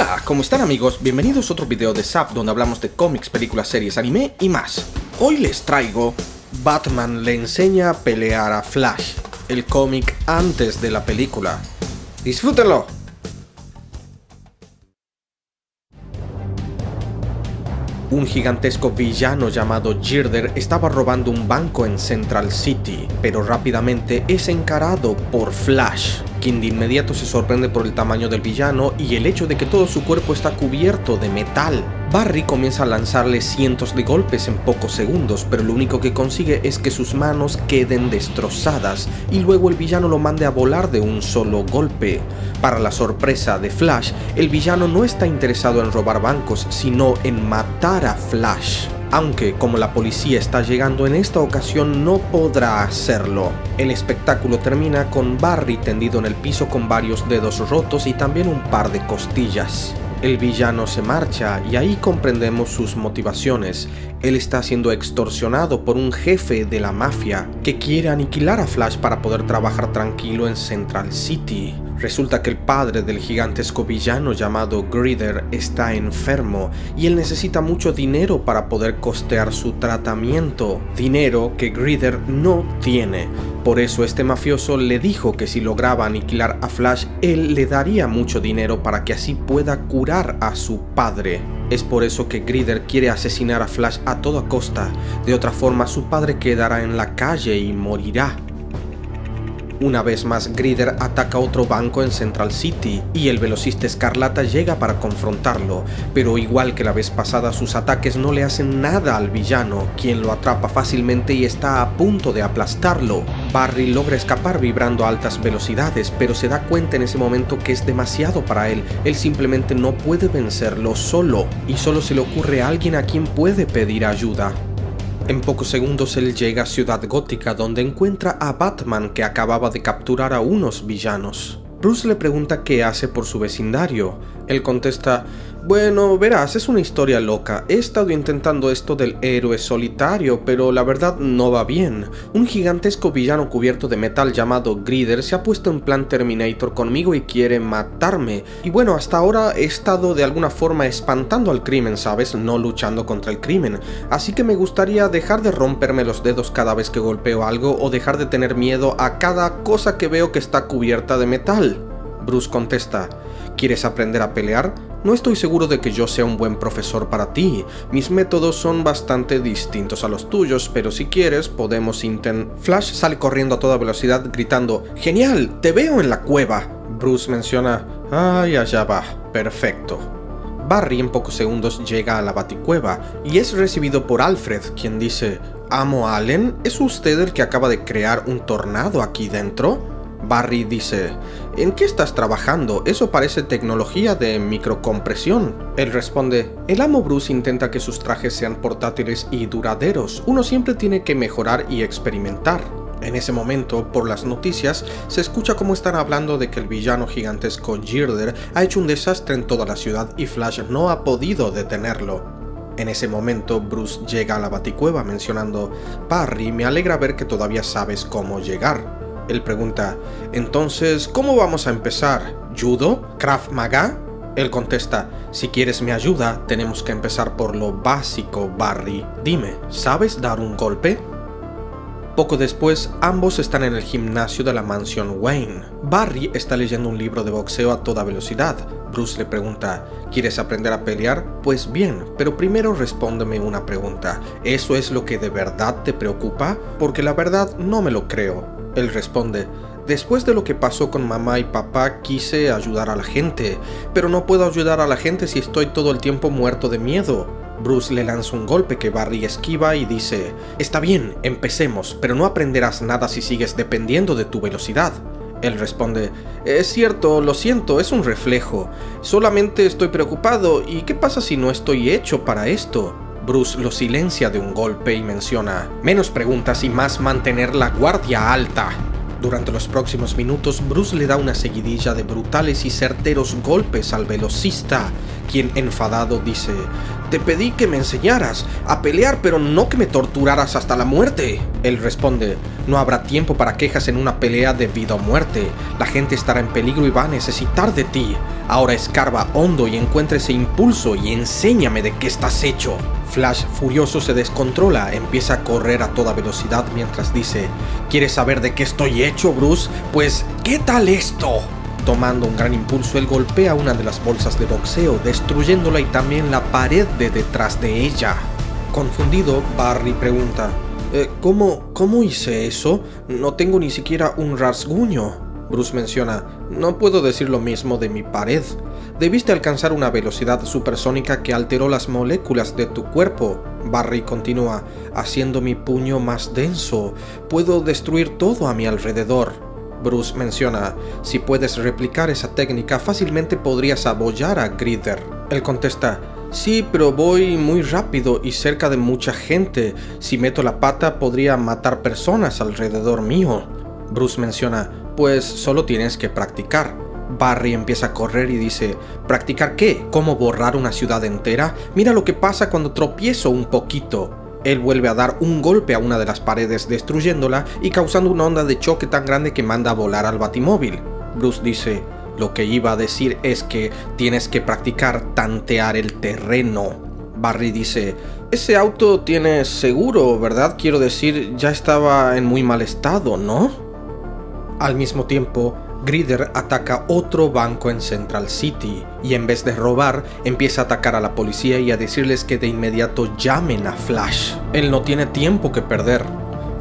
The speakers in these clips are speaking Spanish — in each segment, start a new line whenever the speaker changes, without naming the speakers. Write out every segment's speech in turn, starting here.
Hola, ¿cómo están amigos? Bienvenidos a otro video de SAP donde hablamos de cómics, películas, series, anime y más. Hoy les traigo Batman le enseña a pelear a Flash, el cómic antes de la película. ¡Disfrútenlo! Un gigantesco villano llamado Girder estaba robando un banco en Central City, pero rápidamente es encarado por Flash, quien de inmediato se sorprende por el tamaño del villano y el hecho de que todo su cuerpo está cubierto de metal. Barry comienza a lanzarle cientos de golpes en pocos segundos, pero lo único que consigue es que sus manos queden destrozadas y luego el villano lo mande a volar de un solo golpe. Para la sorpresa de Flash, el villano no está interesado en robar bancos, sino en matar a Flash aunque como la policía está llegando en esta ocasión no podrá hacerlo. El espectáculo termina con Barry tendido en el piso con varios dedos rotos y también un par de costillas. El villano se marcha y ahí comprendemos sus motivaciones. Él está siendo extorsionado por un jefe de la mafia que quiere aniquilar a Flash para poder trabajar tranquilo en Central City. Resulta que el padre del gigantesco villano llamado Grider está enfermo y él necesita mucho dinero para poder costear su tratamiento, dinero que Grider no tiene. Por eso este mafioso le dijo que si lograba aniquilar a Flash, él le daría mucho dinero para que así pueda curar a su padre. Es por eso que Grider quiere asesinar a Flash a toda costa, de otra forma su padre quedará en la calle y morirá. Una vez más, Grider ataca otro banco en Central City y el velocista Escarlata llega para confrontarlo, pero igual que la vez pasada sus ataques no le hacen nada al villano, quien lo atrapa fácilmente y está a punto de aplastarlo. Barry logra escapar vibrando a altas velocidades, pero se da cuenta en ese momento que es demasiado para él, él simplemente no puede vencerlo solo, y solo se le ocurre a alguien a quien puede pedir ayuda. En pocos segundos él llega a Ciudad Gótica donde encuentra a Batman que acababa de capturar a unos villanos. Bruce le pregunta qué hace por su vecindario. Él contesta, bueno, verás, es una historia loca. He estado intentando esto del héroe solitario, pero la verdad no va bien. Un gigantesco villano cubierto de metal llamado Grider se ha puesto en plan Terminator conmigo y quiere matarme. Y bueno, hasta ahora he estado de alguna forma espantando al crimen, ¿sabes? No luchando contra el crimen. Así que me gustaría dejar de romperme los dedos cada vez que golpeo algo o dejar de tener miedo a cada cosa que veo que está cubierta de metal. Bruce contesta, ¿quieres aprender a pelear? No estoy seguro de que yo sea un buen profesor para ti. Mis métodos son bastante distintos a los tuyos, pero si quieres podemos intentar... Flash sale corriendo a toda velocidad gritando, ¡Genial! ¡Te veo en la cueva! Bruce menciona, ¡Ay, allá va! Perfecto. Barry en pocos segundos llega a la baticueva y es recibido por Alfred, quien dice, Amo Allen, ¿es usted el que acaba de crear un tornado aquí dentro? Barry dice, ¿en qué estás trabajando? Eso parece tecnología de microcompresión. Él responde, el amo Bruce intenta que sus trajes sean portátiles y duraderos. Uno siempre tiene que mejorar y experimentar. En ese momento, por las noticias, se escucha cómo están hablando de que el villano gigantesco Girder ha hecho un desastre en toda la ciudad y Flash no ha podido detenerlo. En ese momento, Bruce llega a la baticueva mencionando, Barry, me alegra ver que todavía sabes cómo llegar. Él pregunta, entonces, ¿cómo vamos a empezar? ¿Judo? ¿Krav Maga? Él contesta, si quieres mi ayuda, tenemos que empezar por lo básico, Barry. Dime, ¿sabes dar un golpe? Poco después, ambos están en el gimnasio de la mansión Wayne. Barry está leyendo un libro de boxeo a toda velocidad. Bruce le pregunta, ¿quieres aprender a pelear? Pues bien, pero primero respóndeme una pregunta. ¿Eso es lo que de verdad te preocupa? Porque la verdad no me lo creo. Él responde, Después de lo que pasó con mamá y papá quise ayudar a la gente, pero no puedo ayudar a la gente si estoy todo el tiempo muerto de miedo. Bruce le lanza un golpe que Barry esquiva y dice, Está bien, empecemos, pero no aprenderás nada si sigues dependiendo de tu velocidad. Él responde, Es cierto, lo siento, es un reflejo. Solamente estoy preocupado, ¿y qué pasa si no estoy hecho para esto? Bruce lo silencia de un golpe y menciona, menos preguntas y más mantener la guardia alta. Durante los próximos minutos, Bruce le da una seguidilla de brutales y certeros golpes al velocista, quien enfadado dice, te pedí que me enseñaras a pelear pero no que me torturaras hasta la muerte. Él responde, no habrá tiempo para quejas en una pelea de vida o muerte, la gente estará en peligro y va a necesitar de ti. Ahora escarba hondo y encuentra ese impulso y enséñame de qué estás hecho. Flash, furioso, se descontrola, empieza a correr a toda velocidad mientras dice, ¿quieres saber de qué estoy hecho, Bruce? Pues, ¿qué tal esto? Tomando un gran impulso, él golpea una de las bolsas de boxeo, destruyéndola y también la pared de detrás de ella. Confundido, Barry pregunta, eh, ¿cómo, ¿cómo hice eso? No tengo ni siquiera un rasguño. Bruce menciona, no puedo decir lo mismo de mi pared. Debiste alcanzar una velocidad supersónica que alteró las moléculas de tu cuerpo. Barry continúa, haciendo mi puño más denso. Puedo destruir todo a mi alrededor. Bruce menciona, si puedes replicar esa técnica fácilmente podrías abollar a Grider. Él contesta, sí, pero voy muy rápido y cerca de mucha gente. Si meto la pata podría matar personas alrededor mío. Bruce menciona, pues solo tienes que practicar. Barry empieza a correr y dice, ¿practicar qué? ¿Cómo borrar una ciudad entera? Mira lo que pasa cuando tropiezo un poquito. Él vuelve a dar un golpe a una de las paredes destruyéndola y causando una onda de choque tan grande que manda a volar al batimóvil. Bruce dice, lo que iba a decir es que tienes que practicar tantear el terreno. Barry dice, ese auto tiene seguro, ¿verdad? Quiero decir, ya estaba en muy mal estado, ¿no? Al mismo tiempo, Grider ataca otro banco en Central City y en vez de robar, empieza a atacar a la policía y a decirles que de inmediato llamen a Flash. Él no tiene tiempo que perder.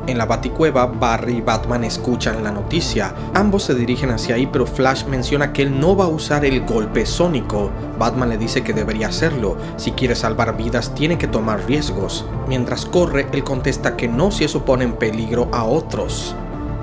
En la baticueva, Barry y Batman escuchan la noticia. Ambos se dirigen hacia ahí, pero Flash menciona que él no va a usar el golpe sónico. Batman le dice que debería hacerlo. Si quiere salvar vidas, tiene que tomar riesgos. Mientras corre, él contesta que no si eso pone en peligro a otros.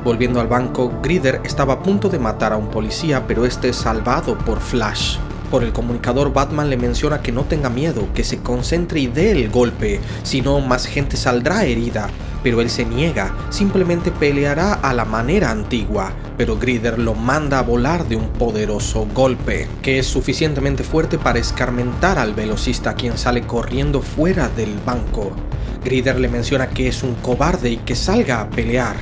Volviendo al banco, Grider estaba a punto de matar a un policía, pero este es salvado por Flash. Por el comunicador, Batman le menciona que no tenga miedo, que se concentre y dé el golpe, si no más gente saldrá herida. Pero él se niega, simplemente peleará a la manera antigua, pero Grider lo manda a volar de un poderoso golpe, que es suficientemente fuerte para escarmentar al velocista quien sale corriendo fuera del banco. Grider le menciona que es un cobarde y que salga a pelear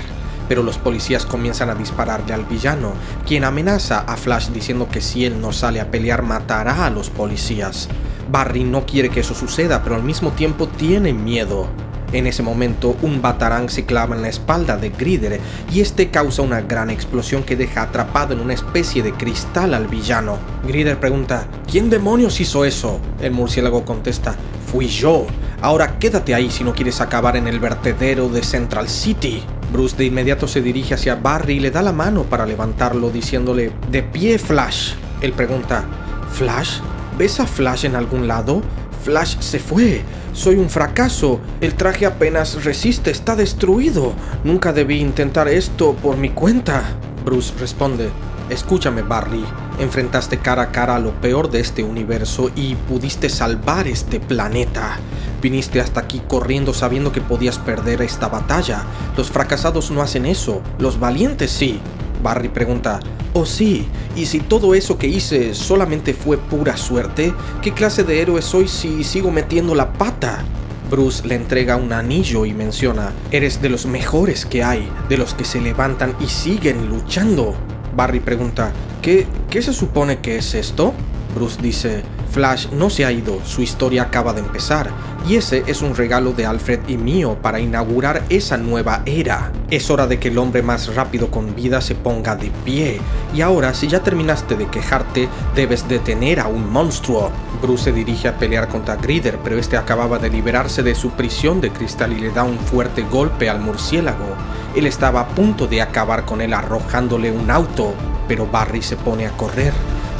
pero los policías comienzan a dispararle al villano, quien amenaza a Flash diciendo que si él no sale a pelear matará a los policías. Barry no quiere que eso suceda, pero al mismo tiempo tiene miedo. En ese momento, un batarán se clava en la espalda de Grider y este causa una gran explosión que deja atrapado en una especie de cristal al villano. Grider pregunta, ¿quién demonios hizo eso? El murciélago contesta, fui yo. Ahora quédate ahí si no quieres acabar en el vertedero de Central City. Bruce de inmediato se dirige hacia Barry y le da la mano para levantarlo diciéndole, de pie Flash. Él pregunta, ¿Flash? ¿Ves a Flash en algún lado? Flash se fue. Soy un fracaso. El traje apenas resiste, está destruido. Nunca debí intentar esto por mi cuenta. Bruce responde, Escúchame Barry, enfrentaste cara a cara a lo peor de este universo y pudiste salvar este planeta. Viniste hasta aquí corriendo sabiendo que podías perder esta batalla. Los fracasados no hacen eso, los valientes sí. Barry pregunta, oh sí, y si todo eso que hice solamente fue pura suerte, ¿qué clase de héroe soy si sigo metiendo la pata? Bruce le entrega un anillo y menciona, eres de los mejores que hay, de los que se levantan y siguen luchando. Barry pregunta, ¿qué, qué se supone que es esto? Bruce dice, Flash no se ha ido, su historia acaba de empezar, y ese es un regalo de Alfred y mío para inaugurar esa nueva era. Es hora de que el hombre más rápido con vida se ponga de pie, y ahora si ya terminaste de quejarte, debes detener a un monstruo. Bruce se dirige a pelear contra Grider, pero este acababa de liberarse de su prisión de cristal y le da un fuerte golpe al murciélago. Él estaba a punto de acabar con él arrojándole un auto, pero Barry se pone a correr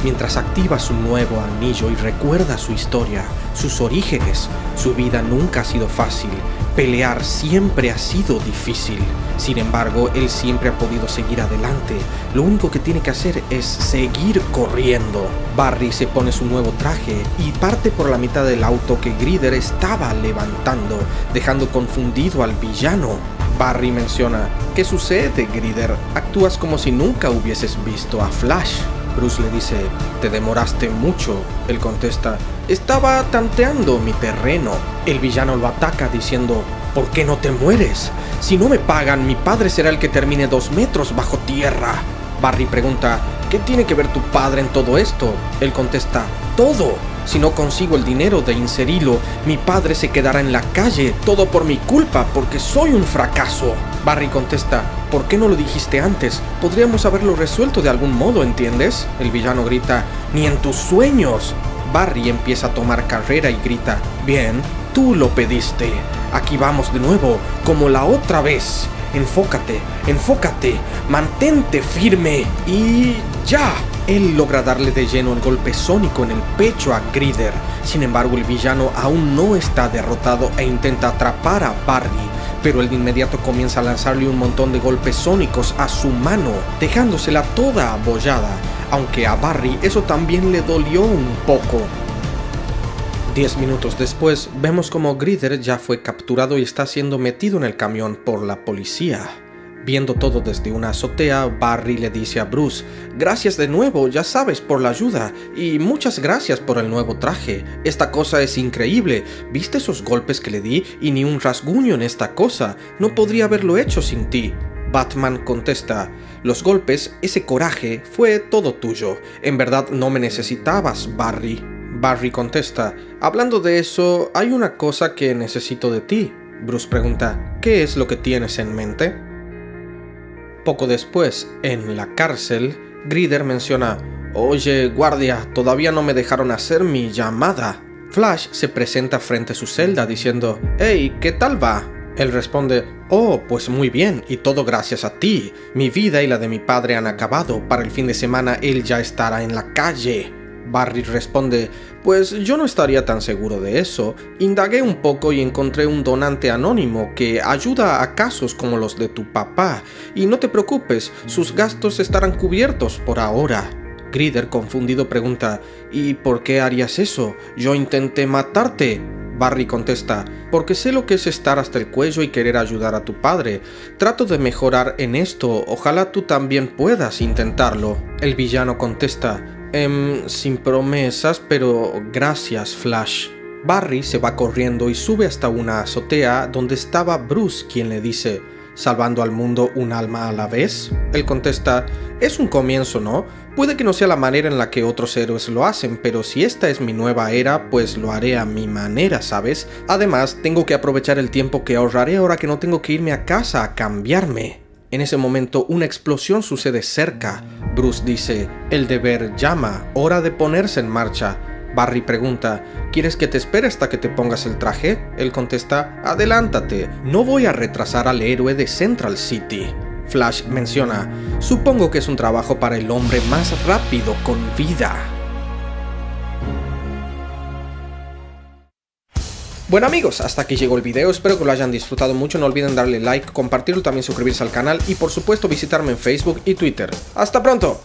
mientras activa su nuevo anillo y recuerda su historia, sus orígenes. Su vida nunca ha sido fácil, pelear siempre ha sido difícil. Sin embargo, él siempre ha podido seguir adelante. Lo único que tiene que hacer es seguir corriendo. Barry se pone su nuevo traje y parte por la mitad del auto que Grider estaba levantando, dejando confundido al villano. Barry menciona, ¿qué sucede, Grider? Actúas como si nunca hubieses visto a Flash. Bruce le dice, te demoraste mucho. Él contesta, estaba tanteando mi terreno. El villano lo ataca diciendo, ¿por qué no te mueres? Si no me pagan, mi padre será el que termine dos metros bajo tierra. Barry pregunta, ¿qué tiene que ver tu padre en todo esto? Él contesta, todo. Si no consigo el dinero de inserirlo, mi padre se quedará en la calle, todo por mi culpa, porque soy un fracaso. Barry contesta, ¿por qué no lo dijiste antes? Podríamos haberlo resuelto de algún modo, ¿entiendes? El villano grita, ni en tus sueños. Barry empieza a tomar carrera y grita, bien, tú lo pediste. Aquí vamos de nuevo, como la otra vez. Enfócate, enfócate, mantente firme y ya. Él logra darle de lleno el golpe sónico en el pecho a Grider. Sin embargo, el villano aún no está derrotado e intenta atrapar a Barry, pero él de inmediato comienza a lanzarle un montón de golpes sónicos a su mano, dejándosela toda abollada, aunque a Barry eso también le dolió un poco. Diez minutos después, vemos como Grider ya fue capturado y está siendo metido en el camión por la policía. Viendo todo desde una azotea, Barry le dice a Bruce, gracias de nuevo, ya sabes, por la ayuda, y muchas gracias por el nuevo traje. Esta cosa es increíble. ¿Viste esos golpes que le di? Y ni un rasguño en esta cosa. No podría haberlo hecho sin ti. Batman contesta, los golpes, ese coraje, fue todo tuyo. En verdad no me necesitabas, Barry. Barry contesta, hablando de eso, hay una cosa que necesito de ti. Bruce pregunta, ¿qué es lo que tienes en mente? Poco después, en la cárcel, Grider menciona, Oye, guardia, todavía no me dejaron hacer mi llamada. Flash se presenta frente a su celda diciendo, Hey, ¿qué tal va? Él responde, Oh, pues muy bien, y todo gracias a ti. Mi vida y la de mi padre han acabado. Para el fin de semana él ya estará en la calle. Barry responde, pues yo no estaría tan seguro de eso. Indagué un poco y encontré un donante anónimo que ayuda a casos como los de tu papá. Y no te preocupes, sus gastos estarán cubiertos por ahora. Grider, confundido, pregunta, ¿y por qué harías eso? Yo intenté matarte. Barry contesta, porque sé lo que es estar hasta el cuello y querer ayudar a tu padre. Trato de mejorar en esto, ojalá tú también puedas intentarlo. El villano contesta, Em, sin promesas, pero gracias, Flash. Barry se va corriendo y sube hasta una azotea donde estaba Bruce, quien le dice, ¿salvando al mundo un alma a la vez? Él contesta, es un comienzo, ¿no? Puede que no sea la manera en la que otros héroes lo hacen, pero si esta es mi nueva era, pues lo haré a mi manera, ¿sabes? Además, tengo que aprovechar el tiempo que ahorraré ahora que no tengo que irme a casa a cambiarme. En ese momento una explosión sucede cerca. Bruce dice, el deber llama, hora de ponerse en marcha. Barry pregunta, ¿quieres que te espere hasta que te pongas el traje? Él contesta, adelántate, no voy a retrasar al héroe de Central City. Flash menciona, supongo que es un trabajo para el hombre más rápido con vida. Bueno amigos, hasta aquí llegó el video, espero que lo hayan disfrutado mucho, no olviden darle like, compartirlo, también suscribirse al canal y por supuesto visitarme en Facebook y Twitter. ¡Hasta pronto!